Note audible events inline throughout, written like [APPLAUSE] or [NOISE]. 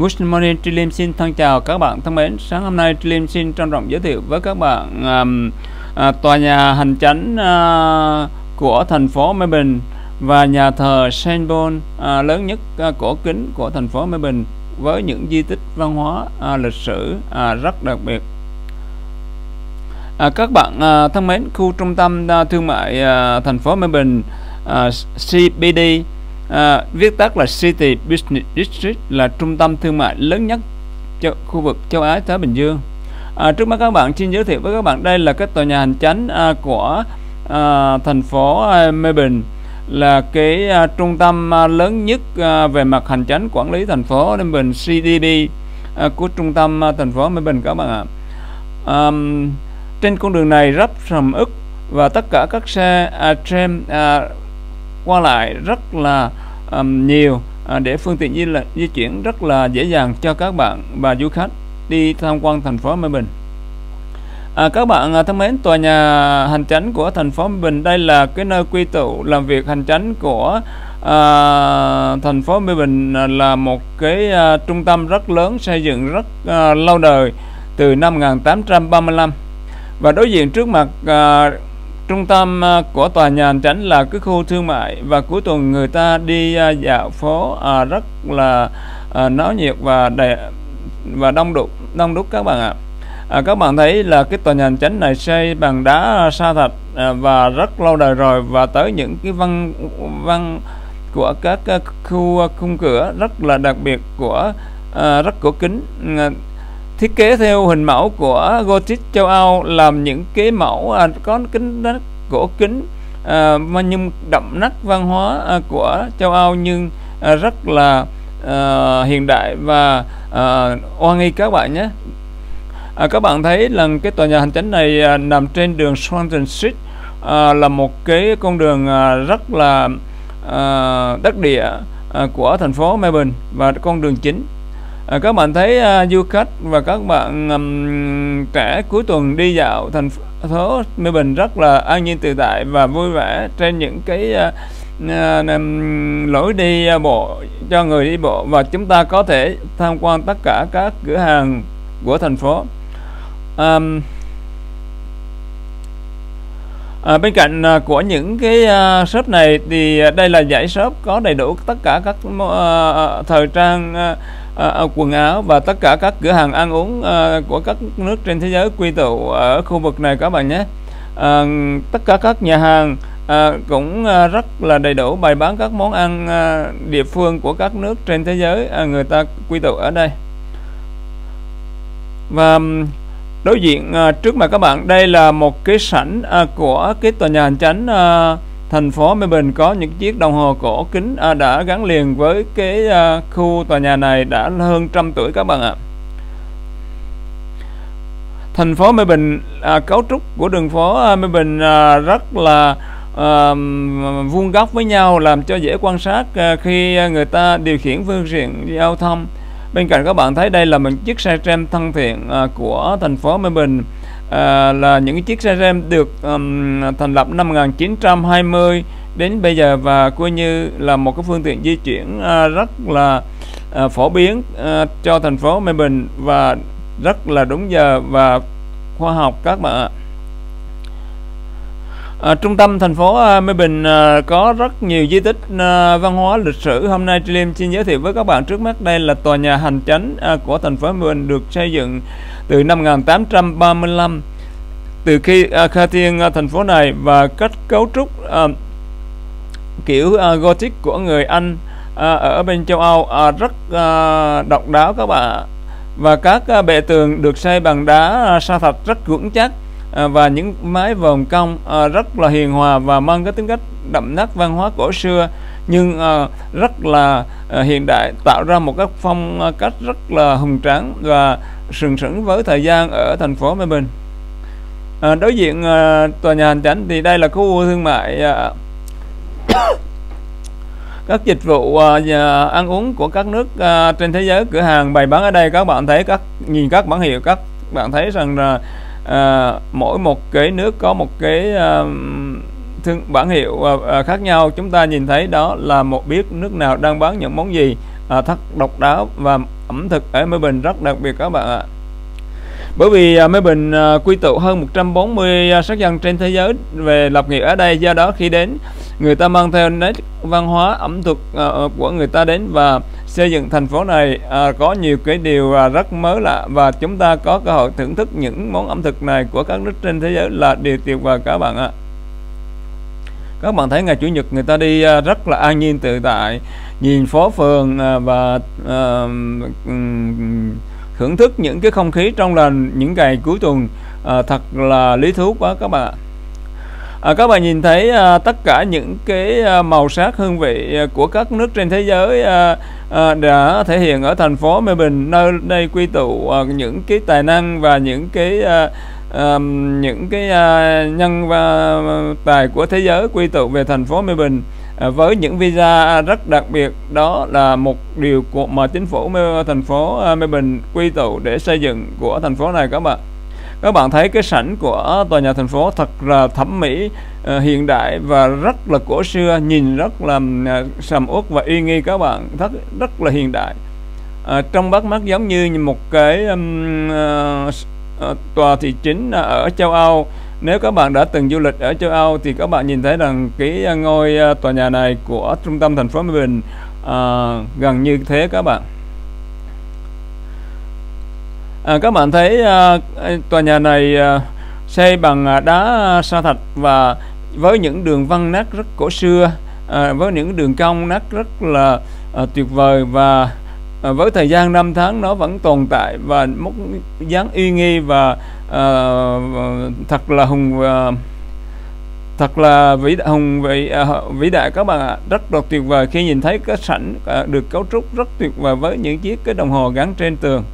Good morning, Trillium xin thân chào các bạn thân mến. Sáng hôm nay Trilim xin trân trọng giới thiệu với các bạn um, à, tòa nhà hành chánh à, của thành phố Melbourne và nhà thờ Saint Paul à, lớn nhất à, cổ kính của thành phố Melbourne với những di tích văn hóa à, lịch sử à, rất đặc biệt. À, các bạn à, thân mến, khu trung tâm à, thương mại à, thành phố Melbourne à, CBD à, viết tắt là City Business District là trung tâm thương mại lớn nhất cho khu vực châu Á Thái Bình Dương. À, trước mắt các bạn xin giới thiệu với các bạn đây là cái tòa nhà hành chánh à, của à, thành phố à, Melbourne là cái à, trung tâm à, lớn nhất à, về mặt hành chánh quản lý thành phố Melbourne CDB à, của trung tâm à, thành phố Melbourne các bạn ạ. À, trên con đường này rất sầm ức và tất cả các xe à, tram à, qua lại rất là um, nhiều à, để phương tiện di, là, di chuyển rất là dễ dàng cho các bạn và du khách đi tham quan thành phố Melbourne. À, các bạn à, thân mến, tòa nhà hành chánh của thành phố Melbourne đây là cái nơi quy tụ làm việc hành chánh của à, thành phố Melbourne à, là một cái à, trung tâm rất lớn xây dựng rất à, lâu đời từ năm 1835 và đối diện trước mặt à, trung tâm à, của tòa nhà hành là cái khu thương mại. Và cuối tuần người ta đi à, dạo phố à, rất là à, náo nhiệt và đầy và đông đúc đông đúc các bạn ạ. À, các bạn thấy là cái tòa nhà hành này xây bằng đá sa thạch à, và rất lâu đời rồi và tới những cái văn văn của các à, khu khung cửa rất là đặc biệt của à, rất cổ kính à, thiết kế theo hình mẫu của Gothic châu Âu làm những cái mẫu à, có kính rất gỗ kính à, nhưng đậm nét văn hóa à, của châu Âu nhưng à, rất là à, hiện đại và à, oan nghi các bạn nhé. À, các bạn thấy là cái tòa nhà hành chính này à, nằm trên đường Swanton Street à, là một cái con đường à, rất là à, đất địa à, của thành phố Melbourne và con đường chính à, các bạn thấy uh, du khách và các bạn um, trẻ cuối tuần đi dạo thành phố Melbourne rất là an nhiên tự tại và vui vẻ trên những cái uh, uh, lối đi bộ cho người đi bộ. Và chúng ta có thể tham quan tất cả các cửa hàng của thành phố. Um, À, bên cạnh à, của những cái à, shop này thì à, đây là giải shop có đầy đủ tất cả các à, thời trang à, À, à, quần áo và tất cả các cửa hàng ăn uống à, của các nước trên thế giới quy tụ ở khu vực này các bạn nhé. À, tất cả các nhà hàng à, cũng à, rất là đầy đủ bày bán các món ăn à, địa phương của các nước trên thế giới à, người ta quy tụ ở đây. Và đối diện à, trước mặt các bạn đây là một cái sảnh à, của cái tòa nhà hành chánh à, thành phố Melbourne có những chiếc đồng hồ cổ kính à, đã gắn liền với cái à, khu tòa nhà này đã hơn trăm tuổi các bạn ạ. Thành phố Melbourne à, cấu trúc của đường phố à, Melbourne à, rất là à, vuông góc với nhau làm cho dễ quan sát à, khi người ta điều khiển phương tiện giao thông. Bên cạnh các bạn thấy đây là một chiếc xe tram thân thiện à, của thành phố Melbourne à, là những chiếc xe rem được um, thành lập năm 1920 đến bây giờ và coi như là một cái phương tiện di chuyển uh, rất là uh, phổ biến uh, cho thành phố Melbourne và rất là đúng giờ và khoa học các bạn ạ. À, trung tâm thành phố à, Mê Bình à, có rất nhiều di tích à, văn hóa lịch sử. Hôm nay Trillium xin giới thiệu với các bạn trước mắt đây là tòa nhà hành chánh à, của thành phố Melbourne được xây dựng từ năm 1835 từ khi à, khai thiên à, thành phố này và cách cấu trúc à, kiểu à, Gothic của người Anh à, ở bên châu Âu à, rất à, độc đáo các bạn và các à, bệ tường được xây bằng đá à, sa thạch rất vững chắc à, và những mái vòm cong à, rất là hiền hòa và mang cái tính cách đậm nét văn hóa cổ xưa nhưng à, rất là à, hiện đại tạo ra một cái phong à, cách rất là hùng tráng và sừng sững với thời gian ở thành phố Melbourne. À, đối diện à, tòa nhà hành chánh thì đây là khu thương mại à, [COUGHS] các dịch vụ uh, ăn uống của các nước à, trên thế giới. Cửa hàng bày bán ở đây các bạn thấy các nhìn các bản hiệu các bạn thấy rằng là uh, mỗi một cái nước có một cái uh, thương bản hiệu uh, uh, khác nhau. Chúng ta nhìn thấy đó là một biết nước nào đang bán những món gì à, thật độc đáo và ẩm thực ở Melbourne rất đặc biệt các bạn ạ. Bởi vì uh, Melbourne uh, quy tụ hơn 140 uh, sắc dân trên thế giới về lập nghiệp ở đây. Do đó khi đến người ta mang theo nét văn hóa ẩm thực uh, của người ta đến và xây dựng thành phố này uh, có nhiều cái điều uh, rất mới lạ. Và chúng ta có cơ hội thưởng thức những món ẩm thực này của các nước trên thế giới là điều tuyệt vời các bạn ạ. Các bạn thấy ngày chủ nhật người ta đi uh, rất là an nhiên tự tại nhìn phố phường uh, và uh, um, thưởng thức những cái không khí trong lành những ngày cuối tuần. À, thật là lý thú quá các bạn à, các bạn nhìn thấy à, tất cả những cái à, màu sắc hương vị à, của các nước trên thế giới à, à, đã thể hiện ở thành phố Melbourne nơi đây quy tụ à, những cái tài năng và những cái à, à, những cái à, nhân và à, tài của thế giới quy tụ về thành phố Melbourne. À, với những visa rất đặc biệt đó là một điều của mà chính phủ thành phố à, Melbourne quy tụ để xây dựng của thành phố này các bạn các bạn thấy cái sảnh của tòa nhà thành phố thật là thẩm mỹ uh, hiện đại và rất là cổ xưa nhìn rất là uh, sầm uất và uy nghi các bạn. Rất rất là hiện đại. Uh, trong bắt mắt giống như một cái um, uh, uh, tòa thị chính ở châu Âu. Nếu các bạn đã từng du lịch ở châu Âu thì các bạn nhìn thấy rằng cái ngôi tòa nhà này của trung tâm thành phố Melbourne à, gần như thế các bạn. À, các bạn thấy à, tòa nhà này à, xây bằng à, đá sa thạch và với những đường văn nát rất cổ xưa, à, với những đường cong nát rất là à, tuyệt vời và à, với thời gian năm tháng nó vẫn tồn tại và một dáng uy nghi và à, thật là hùng à, thật là vĩ đại hùng vĩ à, vĩ đại các bạn ạ. Rất là tuyệt vời khi nhìn thấy cái sảnh à, được cấu trúc rất tuyệt vời với những chiếc cái đồng hồ gắn trên tường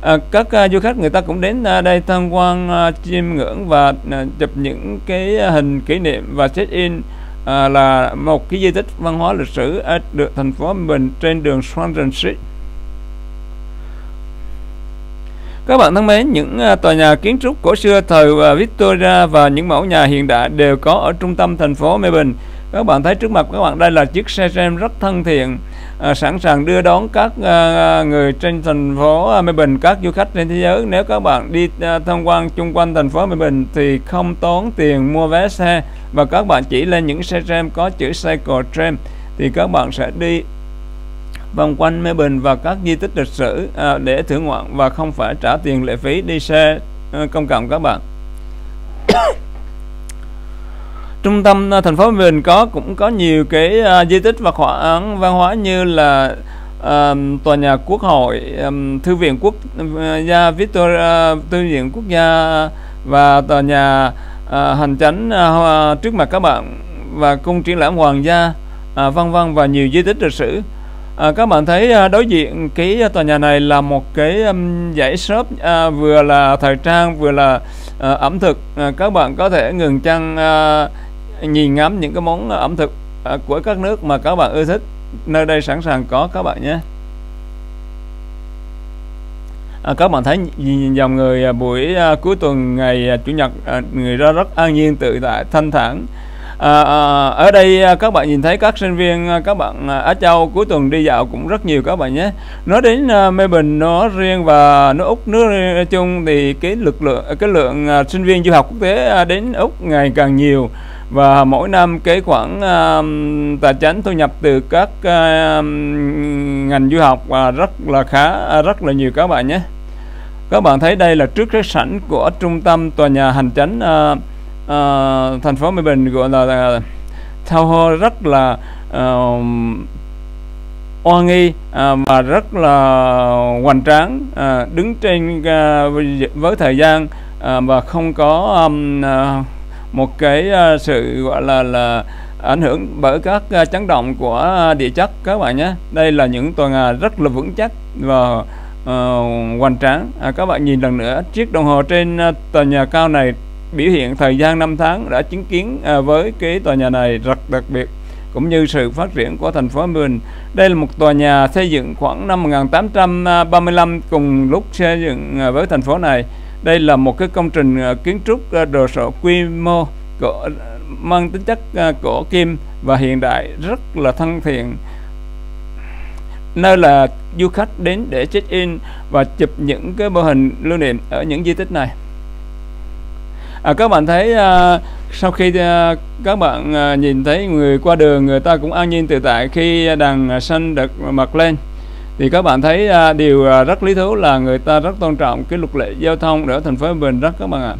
à, các à, du khách người ta cũng đến à, đây tham quan à, chiêm ngưỡng và à, chụp những cái à, hình kỷ niệm và check in à, là một cái di tích văn hóa lịch sử ở được thành phố mình trên đường Swanston Street Các bạn thân mến, những à, tòa nhà kiến trúc cổ xưa thời à, Victoria và những mẫu nhà hiện đại đều có ở trung tâm thành phố Melbourne. Các bạn thấy trước mặt các bạn đây là chiếc xe rem rất thân thiện, à, sẵn sàng đưa đón các à, người trên thành phố à, Melbourne, các du khách trên thế giới. Nếu các bạn đi à, tham quan chung quanh thành phố Melbourne thì không tốn tiền mua vé xe và các bạn chỉ lên những xe tram có chữ cycle tram thì các bạn sẽ đi vòng quanh Melbourne và các di tích lịch sử à, để thưởng ngoạn và không phải trả tiền lệ phí đi xe à, công cộng các bạn. Trung tâm ờ, thành phố Melbourne có cũng có nhiều cái uh, di tích và khoản ờ, văn hóa như là à, tòa nhà quốc hội, um, thư viện quốc gia Victoria, thư viện quốc gia và tòa nhà uh, hành chánh uh, trước mặt các bạn và cung triển lãm hoàng gia, uh, vân vân và nhiều di tích lịch sử. À, các bạn thấy đối diện cái tòa nhà này là một cái um, dãy shop à, vừa là thời trang vừa là à, ẩm thực. À, các bạn có thể ngừng chân à, nhìn ngắm những cái món ẩm thực à, của các nước mà các bạn ưa thích. Nơi đây sẵn sàng có các bạn nhé. À, các bạn thấy nhìn dòng người à, buổi à, cuối tuần ngày à, chủ nhật à, người ra rất an nhiên tự tại thanh thản. À, à, ở đây à, các bạn nhìn thấy các sinh viên à, các bạn Á Châu cuối tuần đi dạo cũng rất nhiều các bạn nhé. Nói đến uh, Melbourne nó riêng và nó Úc nước chung thì cái lực lượng cái lượng sinh viên du học quốc tế đến Úc ngày càng nhiều và mỗi năm cái khoản uh, tài chính thu nhập từ các uh, ngành du học uh, rất là khá uh, rất là nhiều các bạn nhé. Các bạn thấy đây là trước khách sảnh của trung tâm tòa nhà hành chánh uh, uh, thành phố mỹ bình gọi là, là thao hô rất là uh, oan nghi uh, và rất là hoành tráng uh, đứng trên uh, với thời gian uh, và không có um, uh, một cái ờ, sự gọi là là ảnh hưởng bởi các ờ, chấn động của địa chất các bạn nhé. Đây là những tòa nhà rất là vững chắc và uh, hoành tráng. À, các bạn nhìn lần nữa chiếc đồng hồ trên tòa nhà cao này biểu hiện thời gian 5 tháng đã chứng kiến à, với cái tòa nhà này rất đặc biệt cũng như sự phát triển của thành phố mình Đây là một tòa nhà xây dựng khoảng năm 1835 cùng lúc xây dựng với thành phố này. Đây là một cái công trình ờ, kiến trúc ờ, đồ sộ quy mô cổ, mang tính chất ờ, cổ kim và hiện đại rất là thân thiện. Nơi là du khách đến để check in và chụp những cái mô hình lưu niệm ở những di tích này. À, các bạn thấy à, sau khi à, các bạn à, nhìn thấy người qua đường người ta cũng an nhiên tự tại khi đàn xanh được mặc lên thì các bạn thấy à, điều à, rất lý thú là người ta rất tôn trọng cái luật lệ giao thông ở thành phố Bình rất các bạn ạ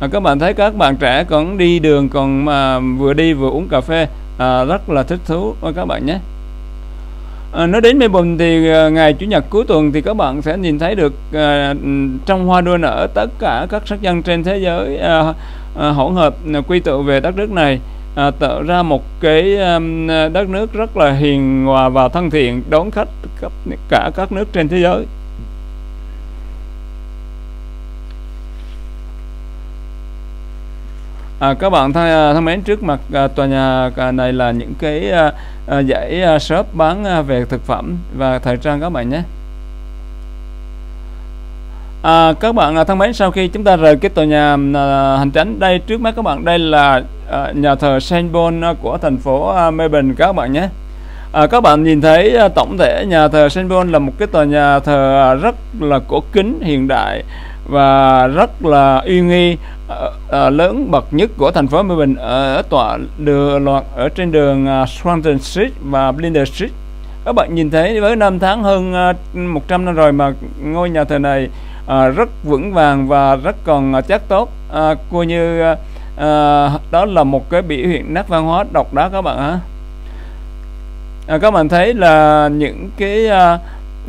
à. các bạn thấy các bạn trẻ còn đi đường còn mà vừa đi vừa uống cà phê à, rất là thích thú các bạn nhé À, nói đến Melbourne thì à, ngày chủ nhật cuối tuần thì các bạn sẽ nhìn thấy được à, trong hoa đua nở tất cả các sắc dân trên thế giới à, à, hỗn hợp à, quy tụ về đất nước này à, tạo ra một cái um, đất nước rất là hiền hòa và thân thiện đón khách khắp cả các nước trên thế giới. À, các bạn thân, à, thân mến trước mặt à, tòa nhà à, này là những cái à, à, dãy à, shop bán à, về thực phẩm và thời trang các bạn nhé. À, các bạn à, thân mến sau khi chúng ta rời cái tòa nhà à, hành tránh đây trước mắt các bạn đây là à, nhà thờ Saint Paul à, của thành phố à, Melbourne các bạn nhé à, các bạn nhìn thấy à, tổng thể nhà thờ Saint Paul là một cái tòa nhà thờ rất là cổ kính hiện đại và rất là uy nghi à, à, lớn bậc nhất của thành phố Melbourne ở tọa đường loạt ở trên đường à, Swanton Street và Blinder Street. Các bạn nhìn thấy với năm tháng hơn à, 100 năm rồi mà ngôi nhà thờ này à, rất vững vàng và rất còn à, chắc tốt. À, coi như à, à, đó là một cái biểu hiện nét văn hóa độc đáo các bạn ạ à, các bạn thấy là những cái à,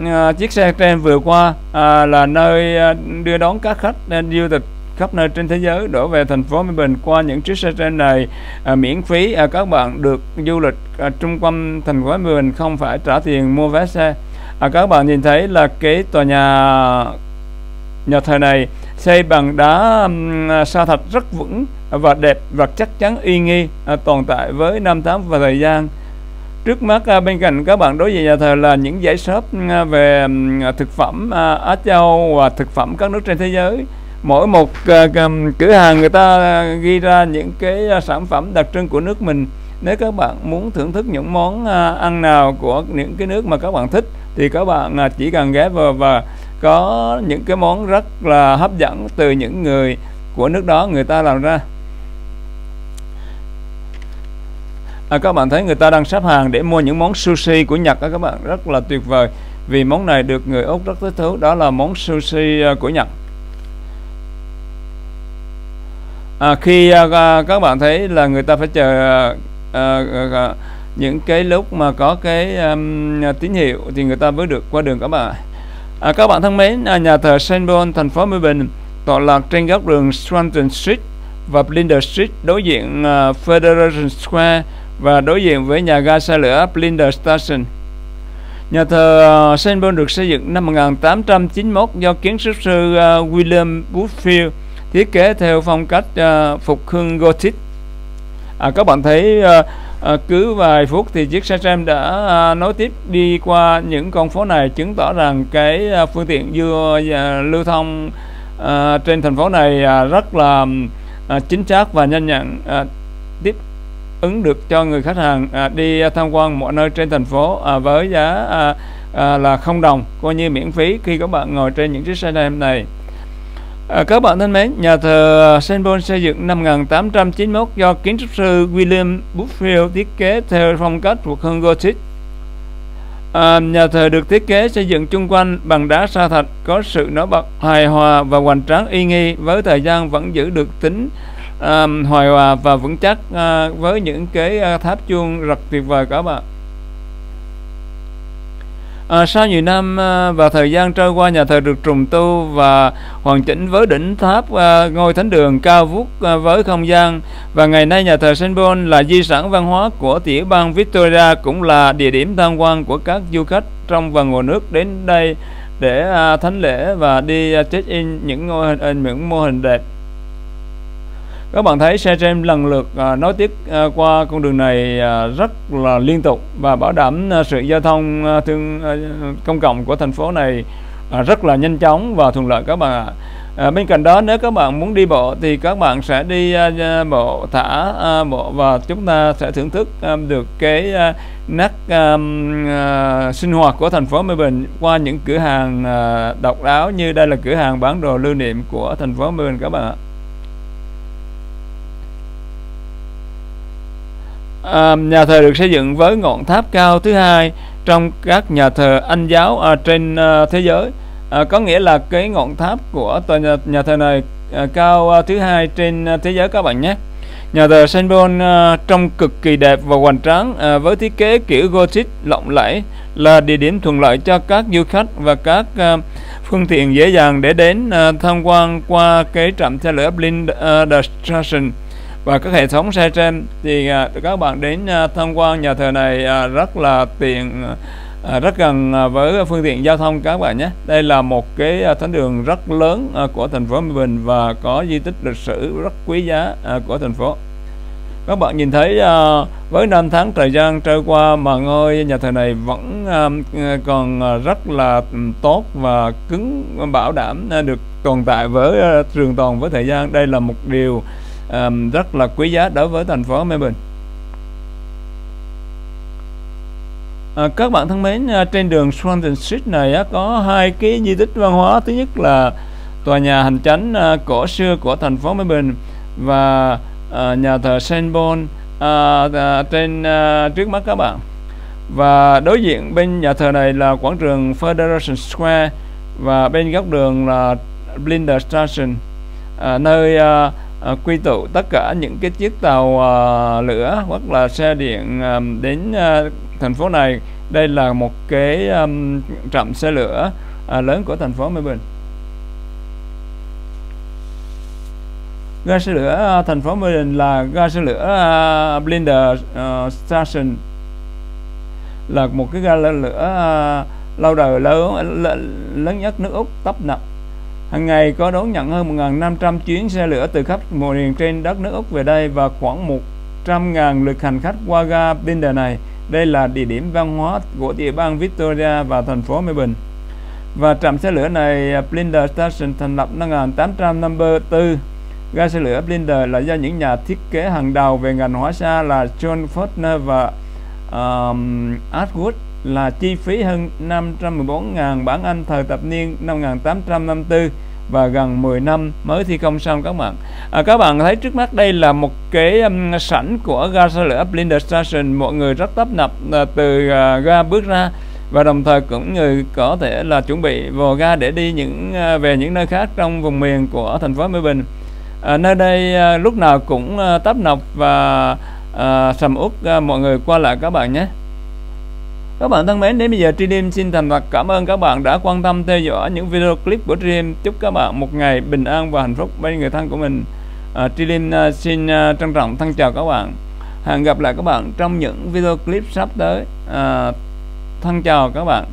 à, chiếc xe trên vừa qua à, là nơi à, đưa đón các khách nên du lịch khắp nơi trên thế giới đổ về thành phố Melbourne qua những chiếc xe trên này à, miễn phí. À, các bạn được du lịch à, trung tâm thành phố Melbourne không phải trả tiền mua vé xe. À, các bạn nhìn thấy là cái tòa nhà nhà thờ này xây bằng đá um, sa thạch rất vững và đẹp và chắc chắn uy nghi à, tồn tại với năm tháng và thời gian trước mắt à, bên cạnh các bạn đối diện nhà thờ là những giải shop à, về à, thực phẩm Á Châu và thực phẩm các nước trên thế giới. Mỗi một cửa hàng người ta ghi ra những cái sản phẩm đặc trưng của nước mình. Nếu các bạn muốn thưởng thức những món ăn nào của những cái nước mà các bạn thích, thì các bạn chỉ cần ghé vào và có những cái món rất là hấp dẫn từ những người của nước đó người ta làm ra. À, các bạn thấy người ta đang xếp hàng để mua những món sushi của Nhật đó các bạn. Rất là tuyệt vời. Vì món này được người Úc rất thích thú. Đó là món sushi à, của Nhật. À, khi à, à, các bạn thấy là người ta phải chờ à, à, à những cái lúc mà có cái um, tín hiệu thì người ta mới được qua đường các bạn. À, các bạn thân mến, à, nhà thờ Saint Paul, thành phố Melbourne tọa lạc trên góc đường Swanton Street và Blinder Street đối diện uh, Federation Square và đối diện với nhà ga xe lửa Blinder Station. Nhà thờ ờ, uh, Saint Paul được xây dựng năm 1891 do kiến trúc sư ờ, William Woodfield thiết kế theo phong cách ờ, phục hưng Gothic. À, các bạn thấy à, cứ vài phút thì chiếc xe tram đã à, nối tiếp đi qua những con phố này chứng tỏ rằng cái à, phương tiện vừa à, lưu thông à, trên thành phố này à, rất là à, chính xác và nhanh nhẹn à, tiếp ứng được cho người khách hàng à, đi à, tham quan mọi nơi trên thành phố à, với giá à, à, là không đồng coi như miễn phí khi các bạn ngồi trên những chiếc xe tram này À, các bạn thân mến, nhà thờ Saint Paul xây dựng năm 1891 do kiến trúc sư William Buffield thiết kế theo phong cách thuộc hương Gothic. À, nhà thờ được thiết kế xây dựng chung quanh bằng đá sa thạch có sự nổi bật hài hòa và hoành tráng y nghi với thời gian vẫn giữ được tính à, hoài hòa và vững chắc à, với những cái à, ờ, tháp chuông rất tuyệt vời các bạn. À, sau nhiều năm à, và thời gian trôi qua nhà thờ được trùng tu và hoàn chỉnh với đỉnh tháp à, ngôi thánh đường cao vút à, với không gian và ngày nay nhà thờ Saint Paul là di sản văn hóa của tiểu bang Victoria cũng là địa điểm tham quan của các du khách trong và ngoài nước đến đây để à, thánh lễ và đi à, check in những ngôi hình những mô hình đẹp các bạn thấy xe tram lần lượt à, nối tiếp à, qua con đường này à, rất là liên tục và bảo đảm à, sự giao thông à, thương à, công cộng của thành phố này à, rất là nhanh chóng và thuận lợi các bạn ạ À, bên cạnh đó nếu các bạn muốn đi bộ thì các bạn sẽ đi à, à bộ thả à, bộ và chúng ta sẽ thưởng thức à, được cái à, nét à, à, sinh hoạt của thành phố Melbourne qua những cửa hàng à, độc đáo như đây là cửa hàng bán đồ lưu niệm của thành phố Melbourne các bạn ạ. À, nhà thờ được xây dựng với ngọn tháp cao thứ hai trong các nhà thờ Anh giáo à, trên à, thế giới. À, có nghĩa là cái ngọn tháp của tòa nhà, nhà thờ này à, cao à, thứ hai trên à, thế giới các bạn nhé. Nhà thờ Saint Paul à, trông cực kỳ đẹp và hoành tráng à, với thiết kế kiểu Gothic lộng lẫy là địa điểm thuận lợi cho các du khách và các à, phương tiện dễ dàng để đến à, tham quan qua cái trạm xe lửa Blind uh, Station và các hệ thống xe trên thì à, các bạn đến à, tham quan nhà thờ này à, rất là tiện rất gần với phương tiện giao thông các bạn nhé. Đây là một cái thánh đường rất lớn của thành phố Melbourne và có di tích lịch sử rất quý giá của thành phố. Các bạn nhìn thấy với năm tháng thời gian trôi qua mà ngôi nhà thờ này vẫn còn rất là tốt và cứng, bảo đảm được tồn tại với trường tồn với thời gian, đây là một điều um, rất là quý giá đối với thành phố Melbourne. À, các bạn thân mến, ờ, trên đường Swanton Street này á, có hai cái di tích văn hóa. Thứ nhất là tòa nhà hành chánh à, cổ xưa của thành phố Melbourne và à, nhà thờ Saint Paul à, à, trên à, trước mắt các bạn. Và đối diện bên nhà thờ này là quảng trường Federation Square và bên góc đường là Blinder Station à, nơi à, à, quy tụ tất cả những cái chiếc tàu à, lửa hoặc là xe điện à, đến à, thành phố này. Đây là một cái um, trạm xe lửa à, lớn của thành phố Melbourne. Ga xe lửa thành phố Melbourne là ga xe lửa uh, Blinder uh, Station. Là một cái ga lửa uh, lâu đời lớn lớn nhất nước Úc tấp nập hàng ngày có đón nhận hơn 1.500 chuyến xe lửa từ khắp mọi miền trên đất nước Úc về đây và khoảng 100.000 lượt hành khách qua ga Binder này. Đây là địa điểm văn hóa của địa bang Victoria và thành phố Melbourne. Và trạm xe lửa này Blinder Station thành lập năm 1854. Ga xe lửa Blinder là do những nhà thiết kế hàng đầu về ngành hóa xa là John Fortner và um, Atwood là chi phí hơn 514.000 bản Anh thời thập niên năm 1854 và gần 10 năm mới thi công xong các bạn. À, các bạn thấy trước mắt đây là một cái um, sảnh của ga xe lửa Blinder Station, mọi người rất tấp nập uh, từ uh, ga bước ra và đồng thời cũng người có thể là chuẩn bị vào ga để đi những uh, về những nơi khác trong vùng miền của thành phố Melbourne. À, nơi đây uh, lúc nào cũng uh, tấp nập và uh, sầm uất uh, mọi người qua lại các bạn nhé. Các bạn thân mến, đến bây giờ Dream xin thành thật cảm ơn các bạn đã quan tâm theo dõi những video clip của Dream. Chúc các bạn một ngày bình an và hạnh phúc bên người thân của mình. À, Dream uh, à, xin uh, trân trọng thân chào các bạn. Hẹn gặp lại các bạn trong những video clip sắp tới. À, thân chào các bạn.